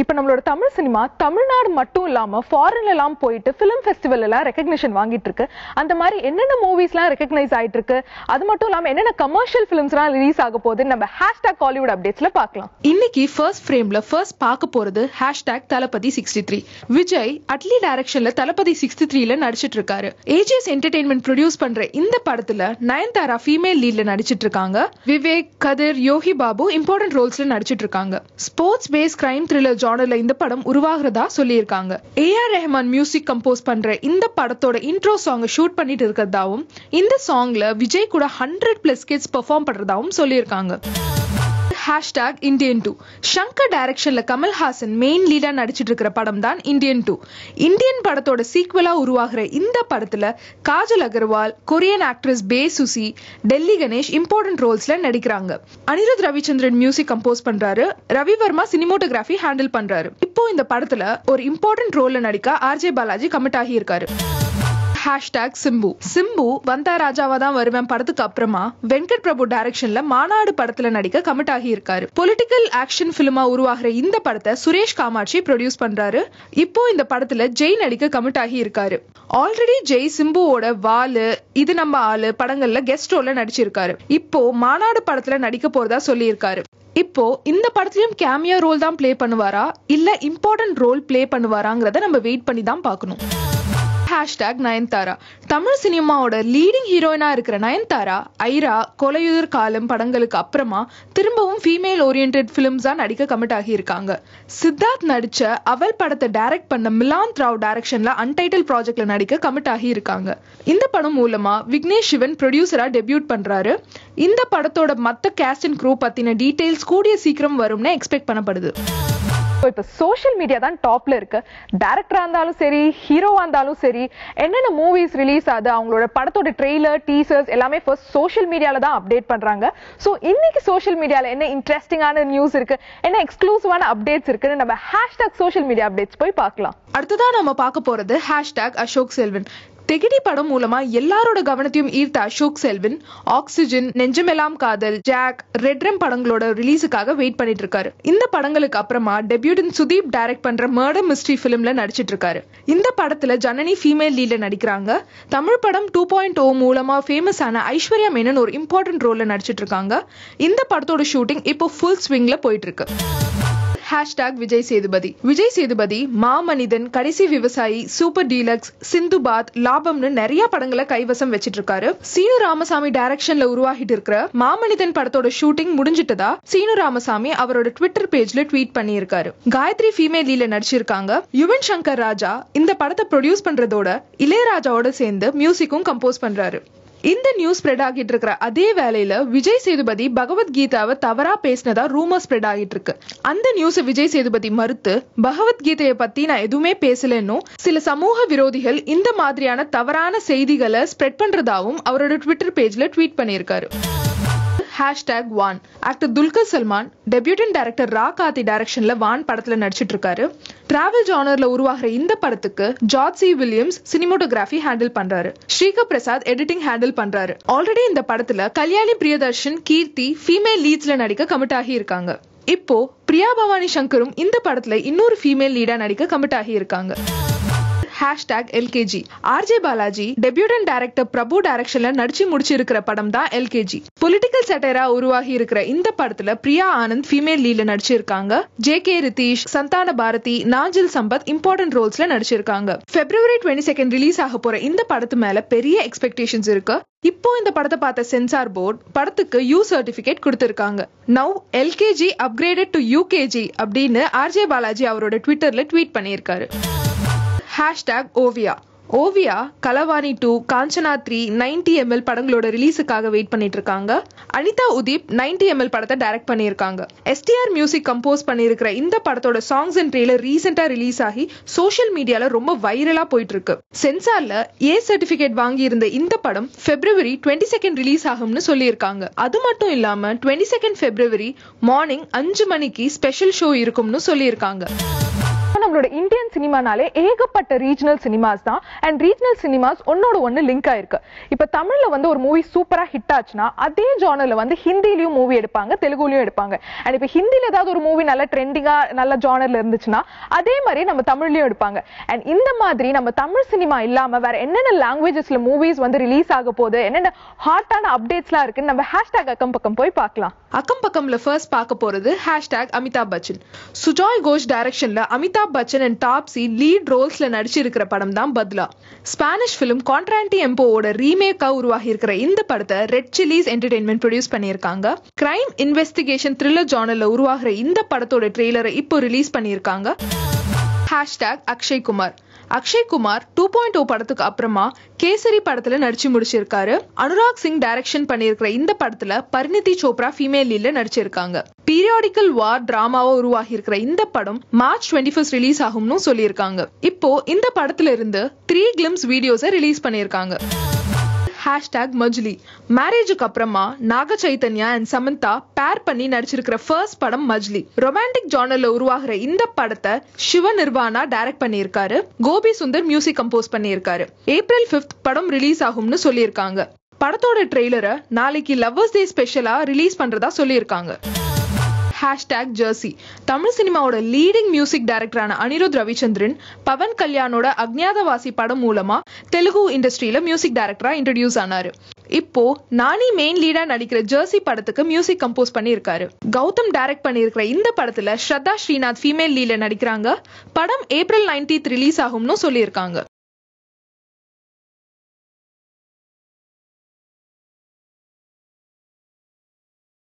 இப்போ நம்மளோட தமிழ் சினிமா தமிழ்நாடு மட்டும் இல்லாம ஃபாரின்ல எல்லாம் போயிட்டு ஃபிலிம் ஃபெஸ்டிவல் எல்லாம் ரெகக்னிஷன் வாங்கிட்டு இருக்கு. அந்த மாதிரி என்னென்ன மூவிஸ்லாம் ரெகக்னைஸ் ஆயிட்டு இருக்கு? அது மட்டும் இல்லாம என்னென்ன கமர்ஷியல் ஃபிலிம்ஸ்லாம் ரிலீஸ் ஆக போகுது நம்ம ஹேஷ்டாக் காலிவுட் அப்டேட்ஸ்ல பார்க்கலாம். இன்னைக்கு ஃபர்ஸ்ட் ஃப்ரேம்ல ஃபர்ஸ்ட் பார்க்க போறது hashtag Thalapathy sixty three Vijay Atlee டைரக்ஷன்ல தளபதி சிக்ஸ்டி த்ரீல நடிச்சிட்டு இருக்காரு. ஏஜிஎஸ் என்டர்டைன்மெண்ட் ப்ரொடியூஸ் பண்ற இந்த படத்துல நயன்தாரா ஃபீமேல் லீட்ல நடிச்சிட்டு இருக்காங்க. விவேக் கதிர் யோகி பாபு இம்பார்ட்டன்ட் ரோல்ஸ்ல நடிச்சிட்டு இருக்காங்க. ஸ்போர்ட்ஸ் பேஸ் கிரைம் த்ரில்லர் ஜானர்ல இந்த படம் உருவாகிறதா சொல்லியிருக்காங்க. ஏஆர் ரஹ்மான் மியூசிக் கம்போஸ் பண்ற இந்த படத்தோட இன்ட்ரோ சாங் ஷூட் பண்ணிட்டு இருக்கிறதாவும் இந்த சாங்ல விஜய் கூட ஹண்ட்ரட் பிளஸ் கிட்ஸ் பெர்ஃபார்ம் பண்றதாவும் சொல்லியிருக்காங்க. ஹேஷ்டாக் இந்தியன் டூ ஷங்கர் டைரக்ஷன்ல கமல்ஹாசன் மெயின் லீடா நடிச்சிட்டு இருக்கிற படம் தான் இந்தியன் டூ இந்தியன் படத்தோட சீக்வலா உருவாகிற இந்த படத்துல Kajal Agarwal Korean actress Bae Suzy Delhi Ganesh important ரோல்ஸ்ல நடிக்கிறாங்க. அனிருத் ரவிச்சந்திரன் மியூசிக் கம்போஸ் பண்றாரு. ரவி வர்மா சினிமோட்டோகிராஃபி ஹேண்டில் பண்றாரு. இப்போ இந்த படத்துல ஒரு இம்பார்ட்டன்ட் ரோல்ல நடிக்க ஆர்ஜே பாலாஜி கமிட் ஆகி இருக்காரு ஹேஷ்டாக் சிம்பு சிம்பு வந்தா ராஜாவா தான் வருவேன் படத்துக்கு அப்புறமா. வெங்கட் பிரபு டைரக்ஷன்ல மாநாடு படத்துல நடிக்க கமிட் ஆகி இருக்காரு பொலிட்டிக்கல் ஆக்ஷன் பிலிமா உருவாகிற இந்த படத்தை சுரேஷ் காமாட்சி ப்ரொடியூஸ் பண்றாரு. இப்போ இந்த படத்துல ஜெய் நடிக்க கமிட் ஆகி இருக்காரு ஆல்ரெடி ஜெய் சிம்புவோட வாலு இது நம்ம ஆளு படங்கள்ல கெஸ்ட் ரோல்ல நடிச்சிருக்காரு. இப்போ மாநாடு படத்துல நடிக்க போறதா சொல்லியிருக்காரு. இப்போ இந்த படத்துலயும் கேமியா ரோல் தான் ப்ளே பண்ணுவாரா? இல்ல இம்பார்ட்டன்ட் ரோல் ப்ளே பண்ணுவாராங்கிறத நம்ம வெயிட் பண்ணி தான் பார்க்கணும். ஹேஷ்டாக் நயன்தாரா. தமிழ் சினிமாவோட லீடிங் ஹீரோயினா இருக்கிற நயன்தாரா ஐரா கொலையுதிர் காலம் படங்களுக்கு அப்புறமா திரும்பவும் ஃபீமேல் ஓரியன்ட் ஃபிலிம்ஸாக நடிக்க கமிட் ஆகியிருக்காங்க. சித்தார்த் நடிச்ச அவள் படத்தை டைரக்ட் பண்ண மிலாந்த் ராவ் டைரக்ஷன்ல அன்டைட்டில் ப்ராஜெக்ட்ல நடிக்க கமிட் ஆகியிருக்காங்க. இந்த படம் மூலமா விக்னேஷ் சிவன் ப்ரொடியூசரா டெபியூட் பண்றாரு. இந்த படத்தோட மத்த கேஸ்ட் அண்ட் க்ரூ பத்தின டீடைல்ஸ் கூடிய சீக்கிரம் வரும்னு எக்ஸ்பெக்ட் பண்ணப்படுது. இப்போ சோஷியல் மீடியா தான் டாப்ல இருக்கு. டேரக்டரா இருந்தாலும் சரி ஹீரோவா இருந்தாலும் சரி என்னென்ன மூவிஸ் ரிலீஸ் ஆகுது அவங்களோட படத்தோட ட்ரெய்லர் டீசர்ஸ் எல்லாமே ஃபர்ஸ்ட் சோஷியல் மீடியால தான் அப்டேட் பண்றாங்க. ஸோ இன்னைக்கு சோஷியல் மீடியால என்ன இன்ட்ரெஸ்டிங்கான நியூஸ் இருக்கு என்ன எக்ஸ்க்ளூசிவான அப்டேட்ஸ் இருக்குன்னு நம்ம ஹேஷ்டாக் சோஷியல் மீடியா அப்டேட்ஸ் போய் பார்க்கலாம். அடுத்ததான் நம்ம பார்க்க போறது ஹேஷ்டாக் அசோக் செல்வன் தெகிடி படம் மூலமா எல்லாரோட கவனத்தையும் ஈர்த்த அசோக் செல்வன் ஆக்சிஜன் நெஞ்சமெல்லாம் காதல் ஜாக் ரெட்ரம் படங்களோட ரிலீஸுக்காக வெயிட் பண்ணிட்டு இருக்காரு. இந்த படங்களுக்கு அப்புறமா டெபியூடன் சுதீப் டைரக்ட் பண்ற மர்டர் மிஸ்ட்ரி பிலிம்ல நடிச்சிட்டு இருக்காரு. இந்த படத்துல ஜனனி ஃபீமேல் லீட்ல நடிக்கிறாங்க. தமிழ் படம் டூ பாயிண்ட் ஓ மூலமா ஃபேமஸ் ஆன ஐஸ்வர்யா மேனன் ஒரு இம்பார்ட்டன்ட் ரோல்ல நடிச்சிட்டு இருக்காங்க. இந்த படத்தோட ஷூட்டிங் இப்போ ஃபுல் ஸ்விங்ல போயிட்டு இருக்கு. Hashtag Vijay Sethupathi Vijay Sethupathi Maamanithan Kadaisi Vivasayi super deluxe சிந்து பாத் லாபம்னு நிறைய படங்களை கைவசம் வச்சிட்டு இருக்காரு சீனு ராமசாமி டைரக்ஷன்ல உருவாகிட்டு இருக்கிற மாமனிதன் படத்தோட ஷூட்டிங் முடிஞ்சிட்டதா சீனு ராமசாமி அவரோட ட்விட்டர் பேஜ்ல ட்வீட் பண்ணியிருக்காரு காயத்ரி ஃபீமேல் லீல நடிச்சிருக்காங்க யுவன் சங்கர் ராஜா இந்த படத்தை ப்ரொடியூஸ் பண்றதோட இளையராஜாவோட சேர்ந்து மியூசிக்கும் கம்போஸ் பண்றாரு இந்த நியூஸ் ஸ்ப்ரெட் ஆகிட்டு இருக்கிற அதே வேலையில விஜய் சேதுபதி பகவத்கீதாவை தவறா பேசினதா ரூமர் ஸ்ப்ரெட் ஆகிட்டு இருக்கு. அந்த நியூஸை விஜய் சேதுபதி மறுத்து பகவத்கீதையை பத்தி நான் எதுவுமே பேசலன்னும் சில சமூக விரோதிகள் இந்த மாதிரியான தவறான செய்திகளை ஸ்ப்ரெட் பண்றதாவும் அவரோட ட்விட்டர் பேஜ்ல ட்வீட் பண்ணியிருக்காரு. Hashtag Vaan actor Dulquer Salmaan debutant director Ra Karthik டைரக்ஷன்ல வான் படத்துல நடிச்சிட்டு இருக்காரு டிராவல் ஜானர்ல உருவாகிற இந்த படத்துக்கு George C Williams cinematography handle பண்றாரு. ஸ்ரீகா பிரசாத் எடிட்டிங் ஹேண்டில் பண்றாரு. ஆல்ரெடி இந்த படத்துல கல்யாணி பிரியதர்ஷன் கீர்த்தி ஃபீமேல் லீட்ஸ்ல நடிக்க கமிட் ஆகி இருக்காங்க இப்போ பிரியா பவானி சங்கரும் இந்த படத்துல இன்னொரு ஃபீமேல் லீடா நடிக்க கமிட் ஆகி இருக்காங்க hashtag LKG RJ Balaji debutant director Prabhu டைரக்ஷன்ல நடிச்சு முடிச்சிருக்கிற படம் தான் எல்கேஜி பொலிட்டிக்கல் சட்டைரா உருவாகி இருக்கிற இந்த படத்துல பிரியா ஆனந்த் ஃபீமேல் லீட்ல நடிச்சிருக்காங்க. J K Ritheesh Santhana Bharathi Nanjil Sampath important ரோல்ஸ்ல நடிச்சிருக்காங்க. பிப்ரவரி டுவெண்ட்டி செகண்ட் ரிலீஸ் ஆக போற இந்த படத்து மேல பெரிய எக்ஸ்பெக்டேஷன்ஸ் இருக்கு. இப்போ இந்த படத்தை பார்த்த சென்சார் போர்ட் படத்துக்கு யூ சர்டிபிகேட் கொடுத்திருக்காங்க. Now LKG upgraded to UKG அப்படின்னு ஆர்ஜே பாலாஜி அவரோட ட்விட்டர்ல ட்வீட் பண்ணியிருக்காரு. Hashtag Oviya Oviya Kalavani two Kanchana three ninety ML படங்களோட ரிலீஸுக்காக வெயிட் பண்ணிட்டு இருக்காங்க. அனிதா உதீப் நைன்டி எம்எல் படத்தை டைரக்ட் பண்ணியிருக்காங்க. எஸ்டிஆர் மியூசிக் கம்போஸ் பண்ணியிருக்கிற இந்த படத்தோட சாங்ஸ் அண்ட் ட்ரெய்லர் ரீசெண்டா ரிலீஸ் ஆகி சோஷியல் மீடியால ரொம்ப வைரலா போயிட்டு இருக்கு சென்சார்ல ஏ சர்டிபிகேட் வாங்கியிருந்த இந்த படம் பிப்ரவரி டுவெண்ட்டி செகண்ட் ரிலீஸ் ஆகும்னு சொல்லியிருக்காங்க. அது மட்டும் இல்லாம டுவெண்ட்டி செகண்ட் பிப்ரவரி மார்னிங் அஞ்சு மணிக்கு ஸ்பெஷல் ஷோ இருக்கும்னு சொல்லியிருக்காங்க. நம்மளோட இந்தியன் சினிமானாலே ஏகப்பட்ட ரீஜனல் சினிமாஸ் தான். அண்ட் ரீஜனல் சினிமாஸ் ஒன்னோட ஒன்று லிங்க் ஆயிருக்கு. இப்போ தமிழ்ல வந்து ஒரு மூவி சூப்பரா ஹிட் ஆச்சுன்னா அதே ஜானர்ல வந்து ஹிந்திலையும் மூவி எடுப்பாங்க தெலுங்குலையும் எடுப்பாங்க. அண்ட் இப்போ ஹிந்தில ஏதாவது ஒரு மூவி நல்ல ட்ரெண்டிங்கா நல்ல ஜானர்ல இருந்துச்சுன்னா அதே மாதிரி நம்ம தமிழ்லையும் எடுப்பாங்க. அண்ட் இந்த மாதிரி நம்ம தமிழ் சினிமா இல்லாம வேற என்னென்ன லாங்குவேஜஸ்ல மூவிஸ் வந்து ரிலீஸ் ஆக போகுது என்னென்ன ஹாட்டான அப்டேட்ஸ்லாம் இருக்குன்னு நம்ம ஹேஷ்டாக் அக்கம் பக்கம் போய் பார்க்கலாம். அக்கம் பக்கம்ல ஃபர்ஸ்ட் பார்க்க போறது ஹேஷ்டாக் அமிதாப் பச்சன். சுஜாய் கோஷ் டைரக்ஷன்ல அமிதாப் பச்சன் அண்ட் டாப்ஸி லீட் ரோல்ஸ்ல நடிச்சிருக்கிற படம் தான் பத்லா. ஸ்பானிஷ் பிலிம் கான்ட்ராண்டி எம்போவோட ரீமேக்கா உருவாகி இருக்கிற இந்த படத்தை ரெட் சில்லிஸ் என்டர்டைன்மெண்ட் ப்ரொடியூஸ் பண்ணியிருக்காங்க. கிரைம் இன்வெஸ்டிகேஷன் த்ரில்லர் ஜானல்ல உருவாகிற இந்த படத்தோட ட்ரெய்லரை இப்போ ரிலீஸ் பண்ணியிருக்காங்க. Hashtag Akshay Kumar Akshay Kumar two point O oh படத்துக்கு அப்புறமா கேசரி படத்துல நடிச்சு முடிச்சிருக்காரு. அனுராக் சிங் டைரக்ஷன் பண்ணியிருக்கிற இந்த படத்துல பரிணிதி சோப்ரா ஃபீமேல் லீட்ல நடிச்சிருக்காங்க. பீரியாடிக்கல் வார் டிராமாவா உருவாகி இருக்கிற இந்த படம் மார்ச் டுவெண்ட்டி ஃபர்ஸ்ட் ரிலீஸ் ஆகும்னு சொல்லியிருக்காங்க. இப்போ இந்த படத்துல இருந்து த்ரீ கிளிம்ஸ் வீடியோஸை ரிலீஸ் பண்ணியிருக்காங்க. ஹேஷ்டாக் மஜ்லி மேரேஜுக்கு அப்புறமா நாக சைத்தன்யா அண்ட் சமந்தா பேர் பண்ணி நடிச்சிருக்கிற ஃபர்ஸ்ட் படம் மஜ்லி ரொமான்டிக் ஜானர்ல உருவாகிற இந்த படத்தை சிவ நிர்வாணா டைரக்ட் பண்ணியிருக்காரு. கோபி சுந்தர் மியூசிக் கம்போஸ் பண்ணியிருக்காரு. ஏப்ரல் ஃபிஃப்த் படம் ரிலீஸ் ஆகும்னு சொல்லியிருக்காங்க. படத்தோட ட்ரெய்லரை நாளைக்கு லவ்வர்ஸ் டே ஸ்பெஷலா ரிலீஸ் பண்றதா சொல்லியிருக்காங்க. ஹேஷ்டேக் ஜெர்சி தமிழ் சினிமாவோட லீடிங் மியூசிக் டைரக்டரான அனிருத் ரவிச்சந்திரன் பவன் கல்யாணோட அக்ஞாதவாசி படம் மூலமா தெலுங்கு இண்டஸ்ட்ரியில மியூசிக் டைரக்டரா இன்ட்ரடியூஸ் ஆனாரு. இப்போ நானி மெயின் லீடா நடிக்கிற ஜெர்சி படத்துக்கு மியூசிக் கம்போஸ் பண்ணியிருக்காரு. கௌதம் டைரக்ட் பண்ணியிருக்கிற இந்த படத்துல ஸ்ரத்தா ஸ்ரீநாத் ஃபீமேல் லீல நடிக்கிறாங்க. படம் ஏப்ரல் நைன்டீத் ரிலீஸ் ஆகும்னு சொல்லியிருக்காங்க.